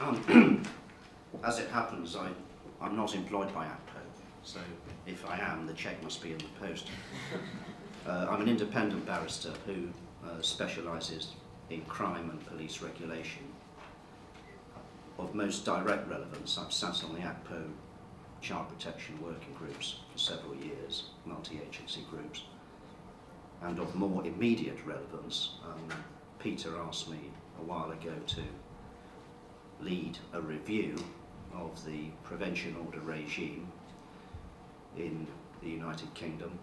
Um, as it happens, I, I'm not employed by ACPO, so if I am, the cheque must be in the post. Uh, I'm an independent barrister who uh, specialises in crime and police regulation. Of most direct relevance, I've sat on the ACPO child protection working groups for several years, multi-agency groups. And of more immediate relevance, um, Peter asked me a while ago to lead a review of the prevention order regime in the United Kingdom.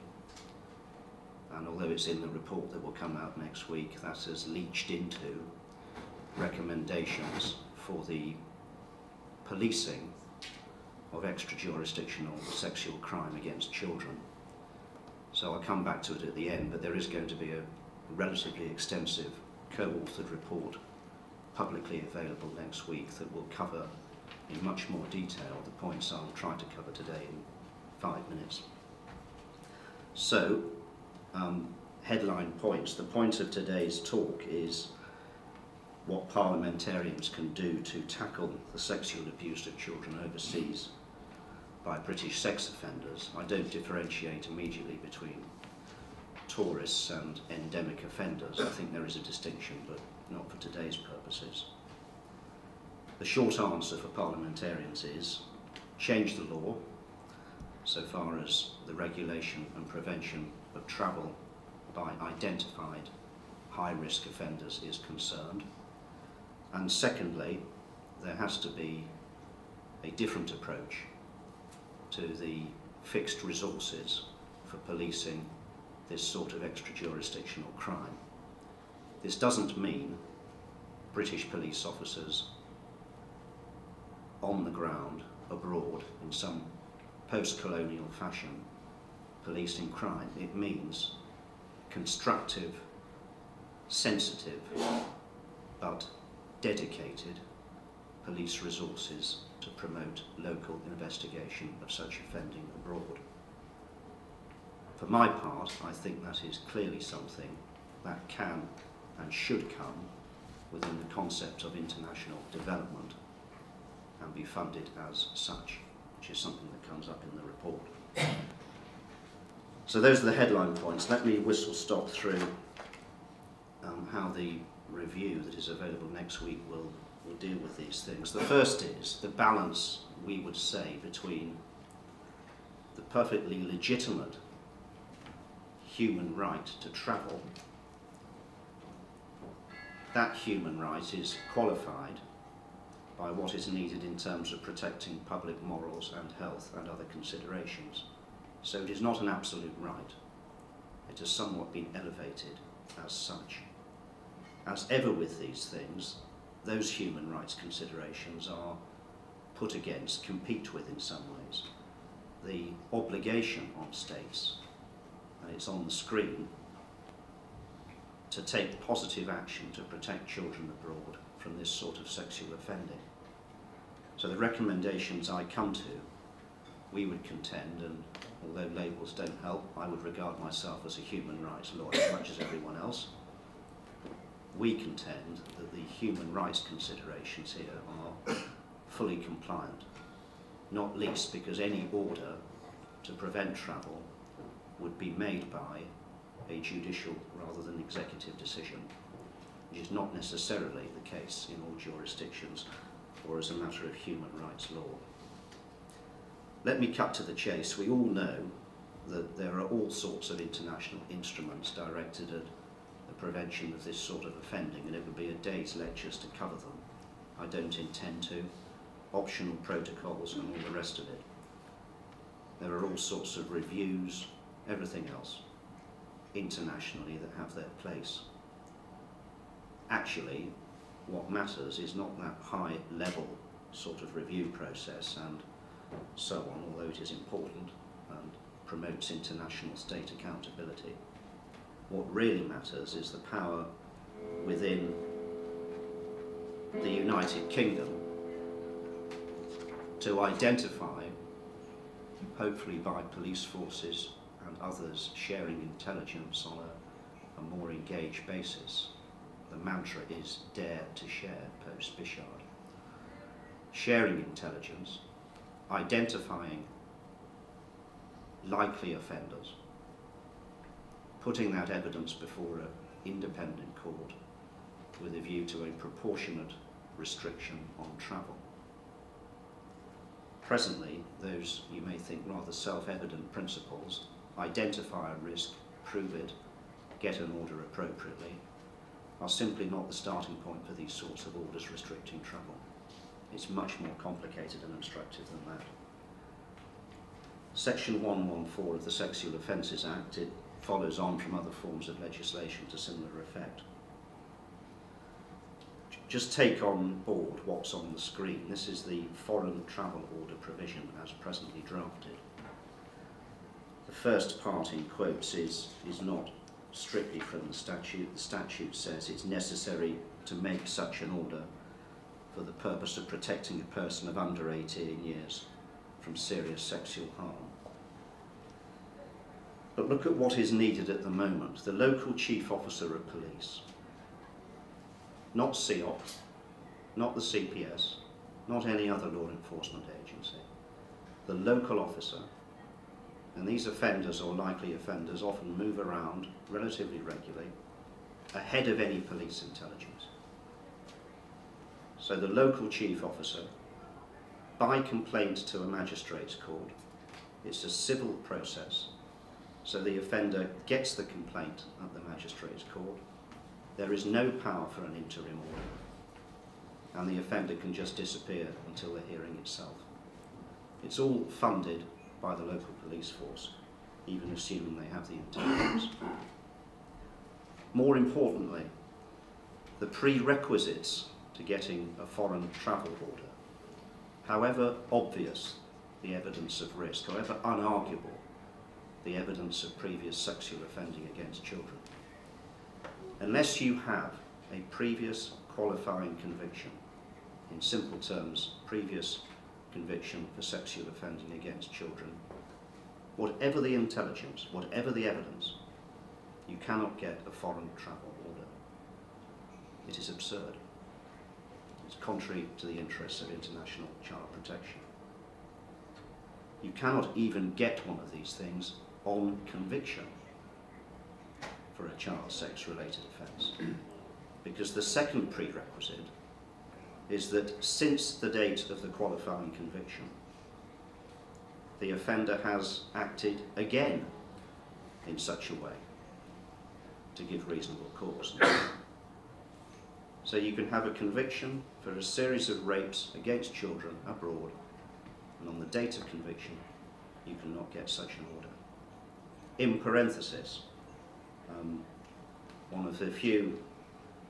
And although it's in the report that will come out next week, that has leached into recommendations for the policing of extra-jurisdictional sexual crime against children. So I'll come back to it at the end, but there is going to be a relatively extensive co-authored report publicly available next week that will cover in much more detail the points I'll try to cover today in five minutes. So, um, headline points. The point of today's talk is what parliamentarians can do to tackle the sexual abuse of children overseas by British sex offenders. I don't differentiate immediately between tourists and endemic offenders. I think there is a distinction, but not for today's purposes. The short answer for parliamentarians is change the law so far as the regulation and prevention of travel by identified high-risk offenders is concerned. And secondly, there has to be a different approach to the fixed resources for policing this sort of extra-jurisdictional crime. This doesn't mean British police officers on the ground abroad in some post-colonial fashion policing crime. It means constructive, sensitive, but dedicated police resources to promote local investigation of such offending abroad. For my part, I think that is clearly something that can and should come within the concept of international development and be funded as such, which is something that comes up in the report. So those are the headline points. Let me whistle stop through um, how the review that is available next week will, will deal with these things. The first is the balance, we would say, between the perfectly legitimate human right to travel that human right is qualified by what is needed in terms of protecting public morals and health and other considerations. So it is not an absolute right. It has somewhat been elevated as such. As ever with these things, those human rights considerations are put against, compete with in some ways, the obligation on states, and it's on the screen, to take positive action to protect children abroad from this sort of sexual offending. So the recommendations I come to, we would contend, and although labels don't help, I would regard myself as a human rights lawyer as much as everyone else. We contend that the human rights considerations here are fully compliant, not least because any order to prevent travel would be made by a judicial rather than executive decision, which is not necessarily the case in all jurisdictions or as a matter of human rights law. Let me cut to the chase. We all know that there are all sorts of international instruments directed at the prevention of this sort of offending, and it would be a day's lectures to cover them. I don't intend to. Optional protocols and all the rest of it. There are all sorts of reviews, everything else internationally that have their place. Actually, what matters is not that high level sort of review process and so on, although it is important and promotes international state accountability. What really matters is the power within the United Kingdom to identify, hopefully by police forces and others sharing intelligence on a, a more engaged basis. The mantra is dare to share post Bichard. sharing intelligence, identifying likely offenders, putting that evidence before an independent court with a view to a proportionate restriction on travel. Presently, those, you may think, rather self-evident principles, identify a risk, prove it, get an order appropriately, are simply not the starting point for these sorts of orders restricting travel. It's much more complicated and obstructive than that. Section 114 of the Sexual Offences Act, it follows on from other forms of legislation to similar effect. Just take on board what's on the screen. This is the foreign travel order provision as presently drafted. First part in quotes is, is not strictly from the statute. The statute says it's necessary to make such an order for the purpose of protecting a person of under 18 years from serious sexual harm. But look at what is needed at the moment. The local chief officer of police, not CEOP, not the CPS, not any other law enforcement agency, the local officer and these offenders or likely offenders often move around relatively regularly ahead of any police intelligence. So the local chief officer, by complaint to a magistrate's court, it's a civil process, so the offender gets the complaint at the magistrate's court. There is no power for an interim order, and the offender can just disappear until the hearing itself. It's all funded by the local police force, even assuming they have the intelligence. More importantly, the prerequisites to getting a foreign travel order, however obvious the evidence of risk, however unarguable the evidence of previous sexual offending against children, unless you have a previous qualifying conviction, in simple terms, previous conviction for sexual offending against children, whatever the intelligence, whatever the evidence, you cannot get a foreign travel order. It is absurd. It's contrary to the interests of international child protection. You cannot even get one of these things on conviction for a child sex related offence. because the second prerequisite is that since the date of the qualifying conviction, the offender has acted again in such a way to give reasonable cause. so you can have a conviction for a series of rapes against children abroad, and on the date of conviction, you cannot get such an order. In parenthesis, um, one of the few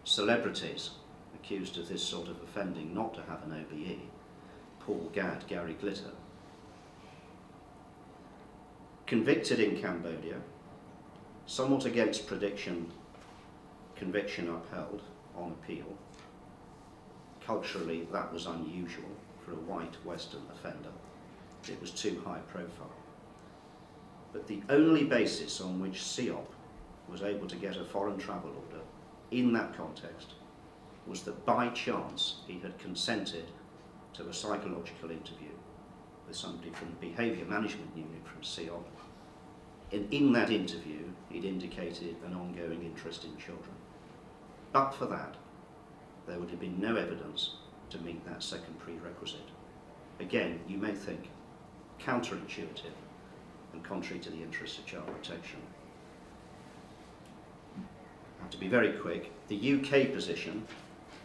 celebrities accused of this sort of offending not to have an OBE, Paul Gadd, Gary Glitter, convicted in Cambodia, somewhat against prediction, conviction upheld on appeal. Culturally, that was unusual for a white Western offender. It was too high profile. But the only basis on which CEOP was able to get a foreign travel order in that context was that by chance he had consented to a psychological interview with somebody from the behaviour management unit from CEOP. And in that interview, he'd indicated an ongoing interest in children. But for that, there would have been no evidence to meet that second prerequisite. Again, you may think counterintuitive and contrary to the interests of child protection. Now, to be very quick, the UK position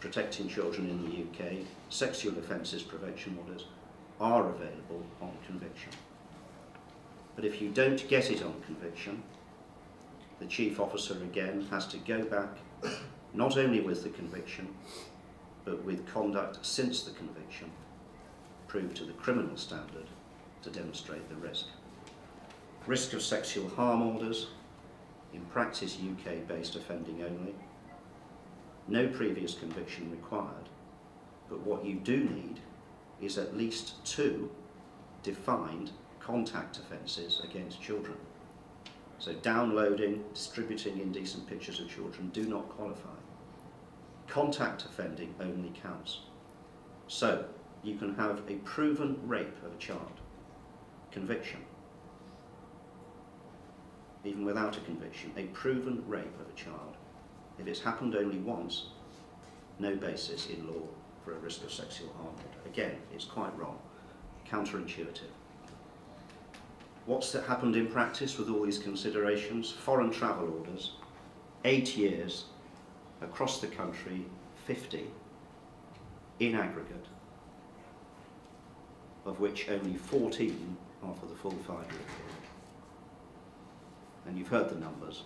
protecting children in the UK, sexual offences prevention orders are available on conviction. But if you don't get it on conviction, the chief officer again has to go back not only with the conviction, but with conduct since the conviction, proved to the criminal standard to demonstrate the risk. Risk of sexual harm orders, in practice UK-based offending only, no previous conviction required, but what you do need is at least two defined contact offences against children. So downloading, distributing indecent pictures of children do not qualify. Contact offending only counts. So, you can have a proven rape of a child, conviction, even without a conviction, a proven rape of a child. If it's happened only once, no basis in law for a risk of sexual harm. Again, it's quite wrong, counterintuitive. What's that happened in practice with all these considerations? Foreign travel orders, eight years across the country, 50 in aggregate, of which only 14 are for the full five-year period. And you've heard the numbers.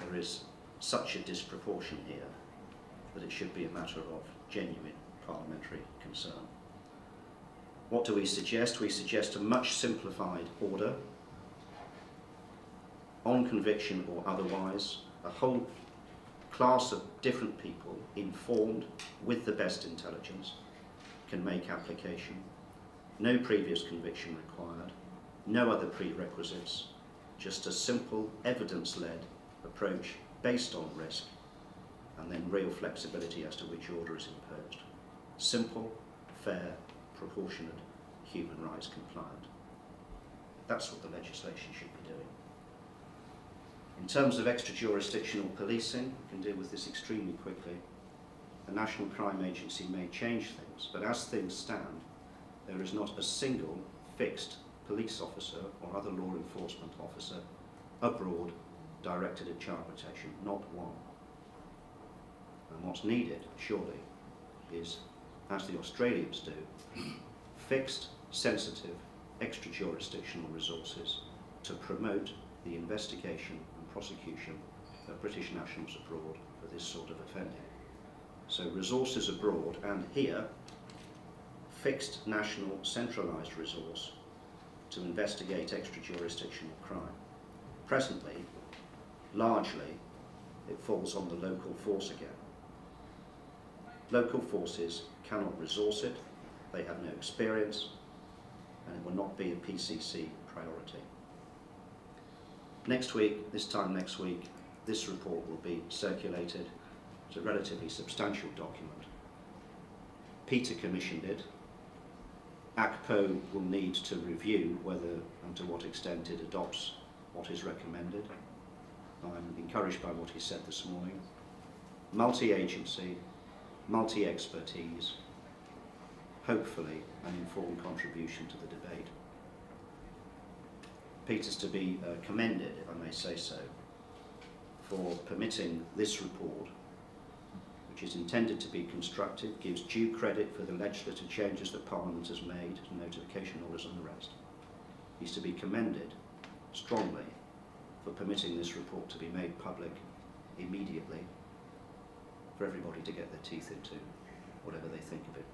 There is such a disproportion here that it should be a matter of genuine parliamentary concern. What do we suggest? We suggest a much simplified order on conviction or otherwise, a whole class of different people informed with the best intelligence can make application. No previous conviction required, no other prerequisites, just a simple evidence-led approach based on risk and then real flexibility as to which order is imposed. Simple, fair, proportionate, human rights compliant. That's what the legislation should be doing. In terms of extra-jurisdictional policing, we can deal with this extremely quickly. The National Crime Agency may change things, but as things stand, there is not a single fixed police officer or other law enforcement officer abroad directed at child protection, not one. And what's needed, surely, is, as the Australians do, fixed, sensitive, extra-jurisdictional resources to promote the investigation and prosecution of British nationals abroad for this sort of offending. So resources abroad and here, fixed national centralised resource to investigate extra-jurisdictional crime. Presently, largely, it falls on the local force again. Local forces cannot resource it, they have no experience, and it will not be a PCC priority. Next week, this time next week, this report will be circulated. It's a relatively substantial document. Peter commissioned it. ACPO will need to review whether and to what extent it adopts what is recommended. I'm encouraged by what he said this morning. Multi-agency, multi-expertise, hopefully an informed contribution to the debate. Peter's to be uh, commended, if I may say so, for permitting this report, which is intended to be constructive, gives due credit for the legislative changes that Parliament has made, notification orders and the rest. He's to be commended strongly for permitting this report to be made public immediately for everybody to get their teeth into, whatever they think of it.